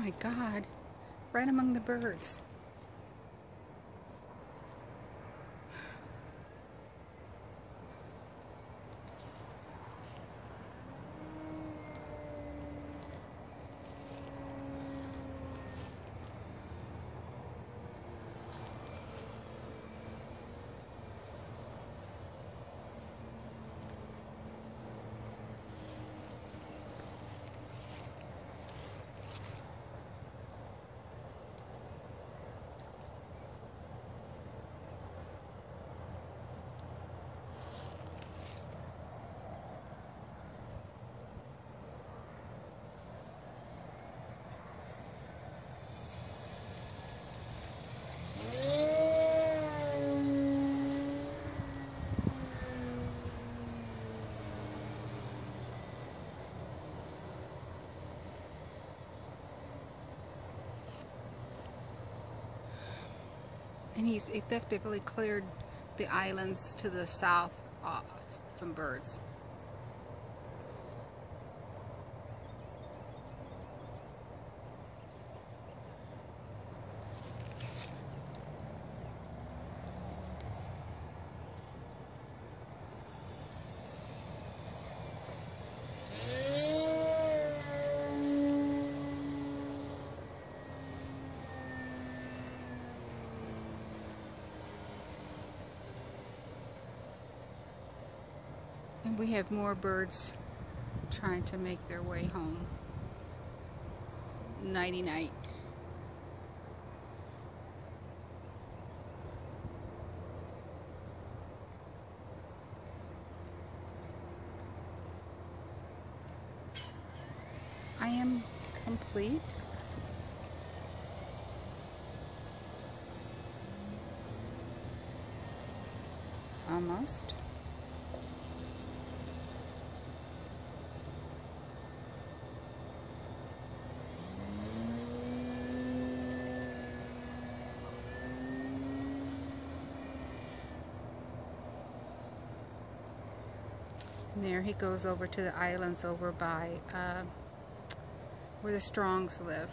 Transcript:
my God. Right among the birds. And he's effectively cleared the islands to the south off from birds. And we have more birds trying to make their way home. Nighty night. I am complete. Almost. There he goes over to the islands over by uh, where the Strongs live.